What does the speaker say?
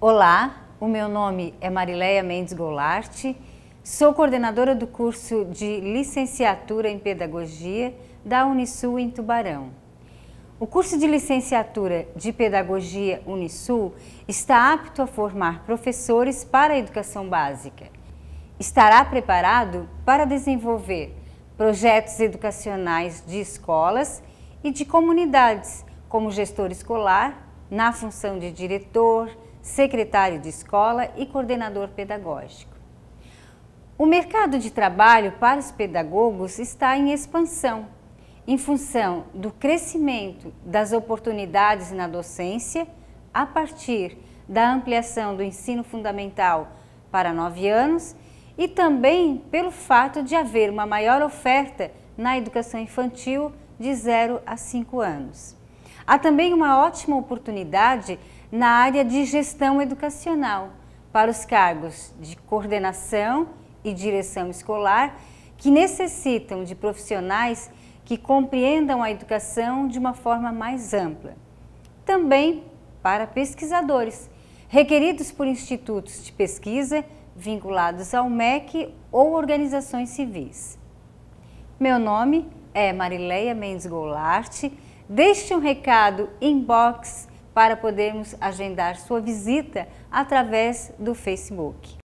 Olá, o meu nome é Marileia Mendes Golart, sou coordenadora do curso de licenciatura em Pedagogia da Unisul em Tubarão. O curso de licenciatura de Pedagogia Unisul está apto a formar professores para a educação básica. Estará preparado para desenvolver projetos educacionais de escolas e de comunidades, como gestor escolar, na função de diretor, secretário de escola e coordenador pedagógico. O mercado de trabalho para os pedagogos está em expansão, em função do crescimento das oportunidades na docência, a partir da ampliação do ensino fundamental para nove anos e também pelo fato de haver uma maior oferta na educação infantil de 0 a 5 anos. Há também uma ótima oportunidade na área de gestão educacional para os cargos de coordenação e direção escolar que necessitam de profissionais que compreendam a educação de uma forma mais ampla. Também para pesquisadores, requeridos por institutos de pesquisa vinculados ao MEC ou organizações civis. Meu nome é Marileia Mendes Goulart. Deixe um recado inbox para podermos agendar sua visita através do Facebook.